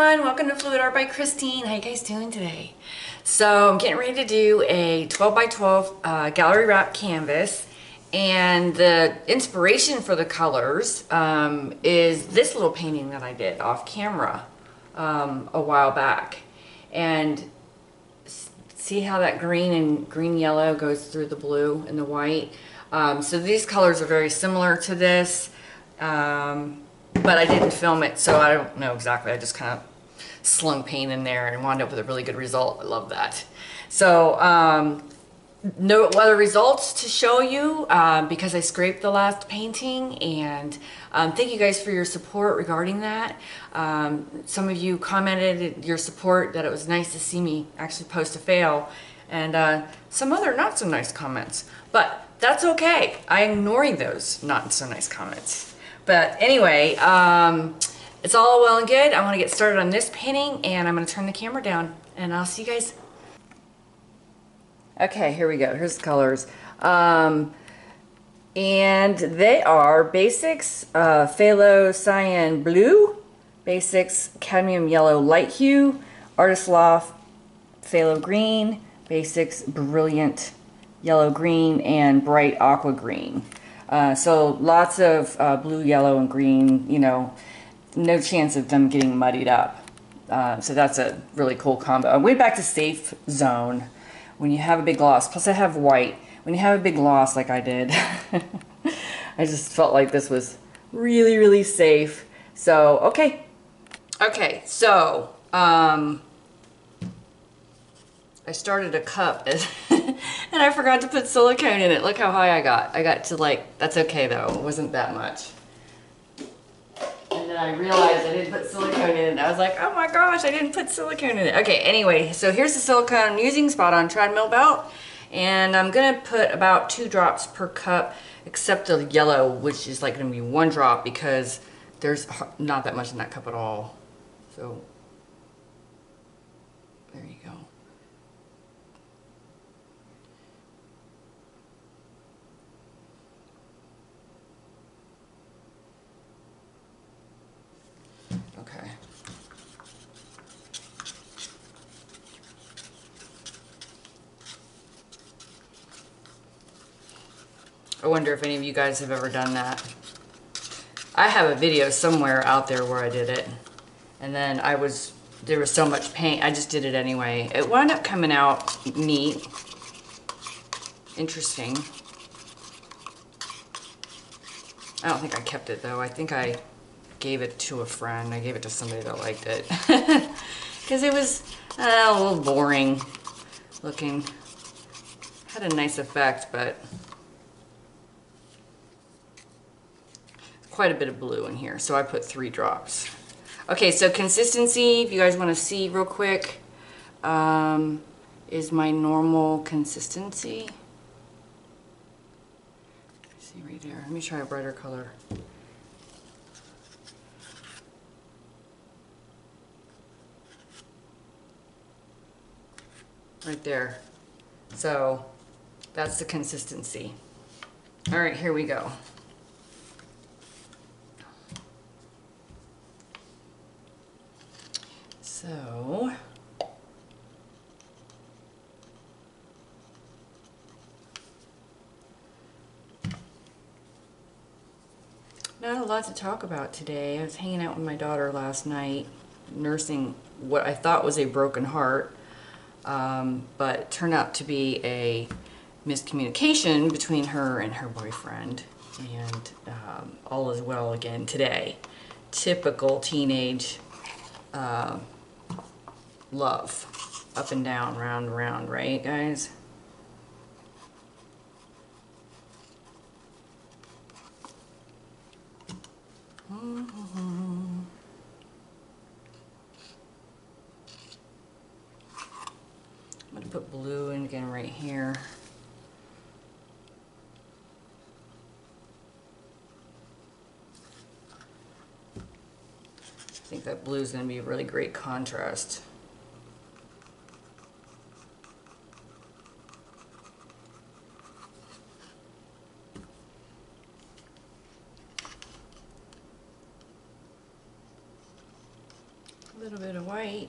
everyone, welcome to Fluid Art by Christine. How you guys doing today? So I'm getting ready to do a 12 by 12 uh, gallery wrap canvas and the inspiration for the colors um, is this little painting that I did off camera um, a while back. And see how that green and green yellow goes through the blue and the white? Um, so these colors are very similar to this. Um, but I didn't film it, so I don't know exactly. I just kind of slung paint in there and wound up with a really good result. I love that. So, um, no other results to show you um, because I scraped the last painting and um, thank you guys for your support regarding that. Um, some of you commented your support that it was nice to see me actually post a fail and uh, some other not so nice comments, but that's okay. I'm ignoring those not so nice comments. But anyway, um, it's all well and good. I want to get started on this painting and I'm going to turn the camera down and I'll see you guys. Okay, here we go. Here's the colors. Um, and they are Basics uh, Phthalo Cyan Blue, Basics Cadmium Yellow Light Hue, Artist Loft Phthalo Green, Basics Brilliant Yellow Green, and Bright Aqua Green. Uh, so lots of uh, blue, yellow, and green, you know, no chance of them getting muddied up. Uh, so that's a really cool combo. I went back to safe zone when you have a big gloss. Plus I have white. When you have a big gloss like I did, I just felt like this was really, really safe. So, okay. Okay, so, um, I started a cup and I forgot to put silicone in it. Look how high I got. I got to like, that's okay though. It wasn't that much. And then I realized I didn't put silicone in it. I was like, oh my gosh, I didn't put silicone in it. Okay, anyway, so here's the silicone I'm using, spot on treadmill belt. And I'm gonna put about two drops per cup, except the yellow, which is like gonna be one drop because there's not that much in that cup at all. So there you go. Okay. I wonder if any of you guys have ever done that. I have a video somewhere out there where I did it. And then I was, there was so much paint, I just did it anyway. It wound up coming out neat. Interesting. I don't think I kept it though. I think I gave it to a friend. I gave it to somebody that liked it. Because it was uh, a little boring looking. Had a nice effect, but quite a bit of blue in here. So I put three drops. Okay, so consistency, if you guys want to see real quick, um, is my normal consistency. See right there. Let me try a brighter color. right there. So that's the consistency. All right, here we go. So not a lot to talk about today. I was hanging out with my daughter last night, nursing what I thought was a broken heart um, but turned out to be a miscommunication between her and her boyfriend and um, all is well again today typical teenage uh, love up and down round and round right guys mm -hmm. put blue in again right here. I think that blue is going to be a really great contrast. A little bit of white.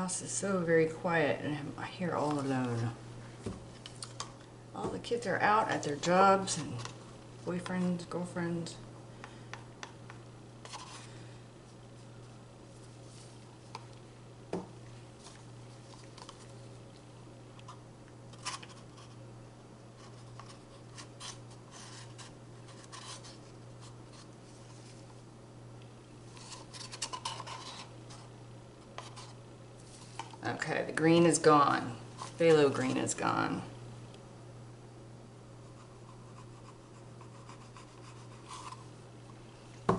House is so very quiet and I'm here all alone. All the kids are out at their jobs and boyfriends, girlfriends. Okay, the green is gone. Phthalo green is gone. I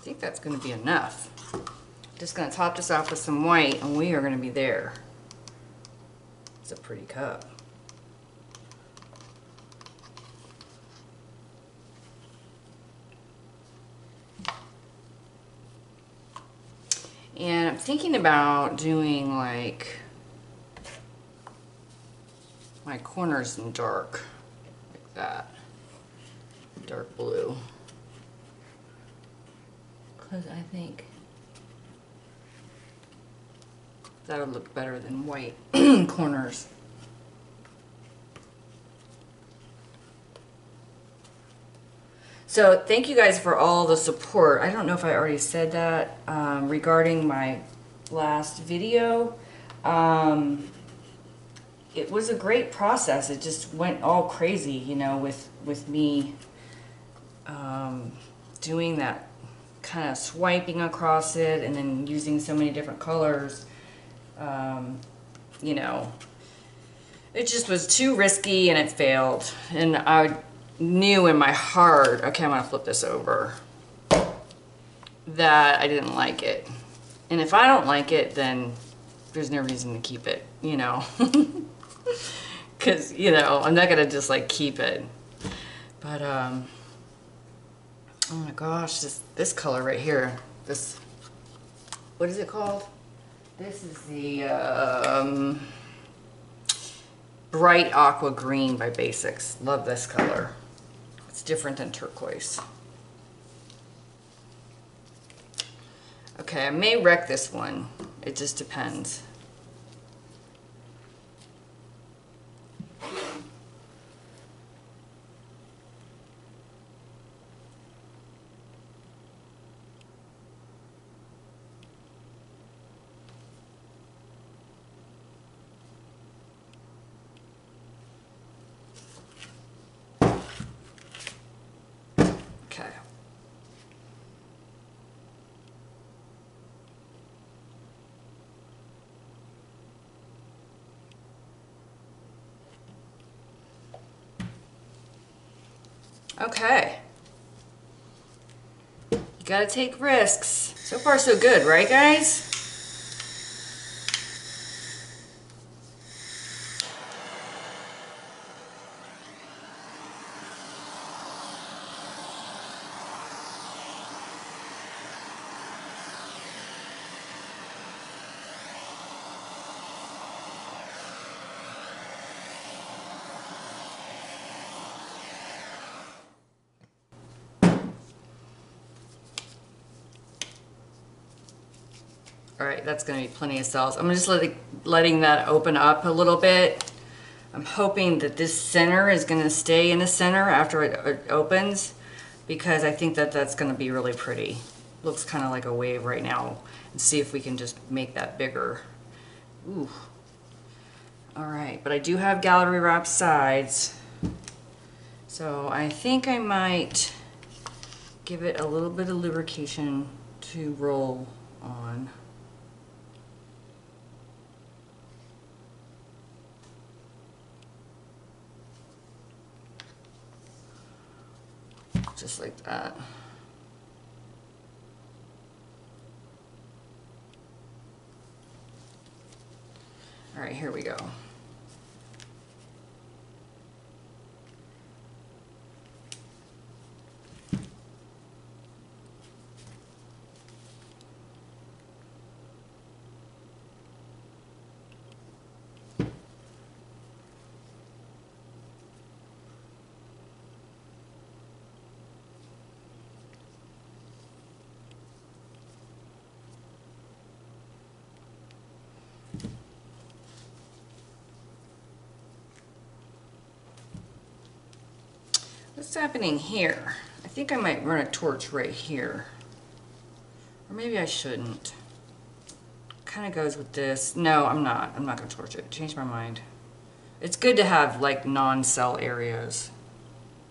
think that's going to be enough. Just going to top this off with some white and we are going to be there. It's a pretty cup. And I'm thinking about doing like my corners in dark, like that, dark blue. Because I think that would look better than white corners. So thank you guys for all the support. I don't know if I already said that um, regarding my last video. Um, it was a great process. It just went all crazy, you know, with with me um, doing that kind of swiping across it and then using so many different colors. Um, you know, it just was too risky and it failed. And I knew in my heart, okay, I'm gonna flip this over, that I didn't like it. And if I don't like it, then there's no reason to keep it, you know? Cause, you know, I'm not gonna just like keep it. But, um, oh my gosh, this, this color right here, this, what is it called? This is the, um, Bright Aqua Green by Basics. Love this color. It's different than turquoise. Okay, I may wreck this one. It just depends. Okay. Okay. You gotta take risks. So far so good, right guys? All right, that's gonna be plenty of cells. I'm just letting, letting that open up a little bit. I'm hoping that this center is gonna stay in the center after it, it opens because I think that that's gonna be really pretty. Looks kind of like a wave right now. And see if we can just make that bigger. Ooh. All right, but I do have gallery wrap sides. So I think I might give it a little bit of lubrication to roll on. Like that. All right, here we go. What's happening here? I think I might run a torch right here. Or maybe I shouldn't. Kind of goes with this. No, I'm not. I'm not going to torch it. Change my mind. It's good to have like non-cell areas.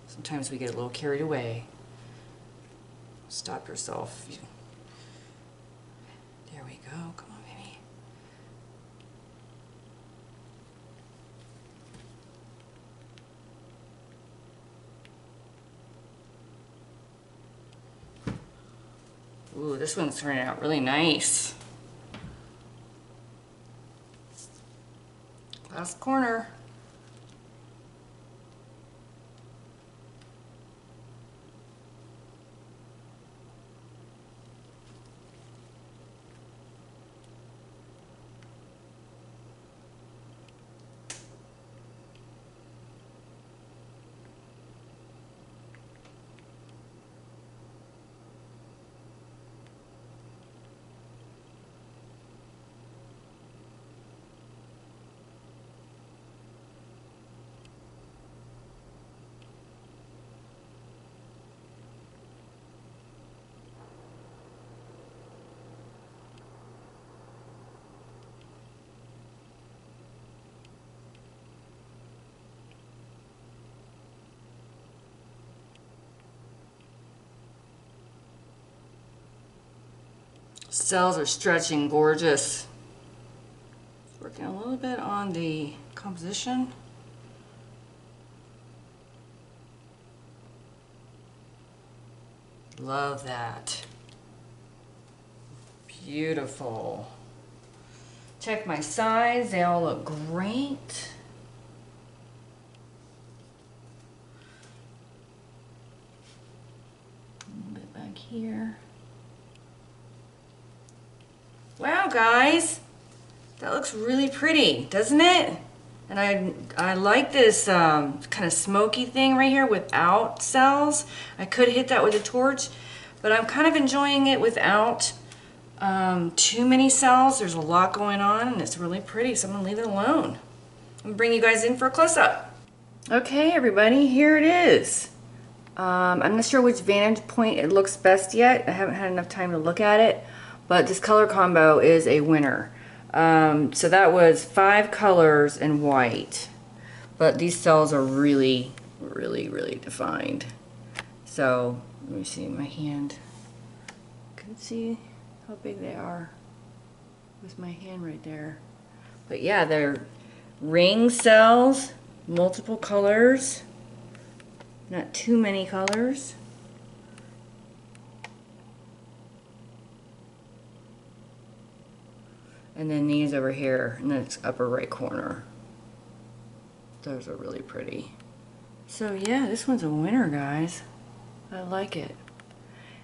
Sometimes we get a little carried away. Stop yourself. There we go. Come on, baby. Ooh, this one's turning out really nice. Last corner. Cells are stretching gorgeous. Working a little bit on the composition. Love that. Beautiful. Check my sides, they all look great. A little bit back here. Guys, that looks really pretty, doesn't it? And I, I like this um, kind of smoky thing right here without cells. I could hit that with a torch, but I'm kind of enjoying it without um, too many cells. There's a lot going on and it's really pretty, so I'm gonna leave it alone. I'm gonna bring you guys in for a close-up. Okay, everybody, here it is. Um, I'm not sure which vantage point it looks best yet. I haven't had enough time to look at it but this color combo is a winner. Um, so that was five colors in white, but these cells are really, really, really defined. So let me see my hand. You can see how big they are with my hand right there. But yeah, they're ring cells, multiple colors, not too many colors. And then these over here in the upper right corner. Those are really pretty. So yeah, this one's a winner, guys. I like it.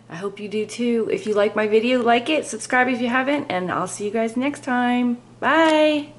I hope you do too. If you like my video, like it, subscribe if you haven't, and I'll see you guys next time. Bye!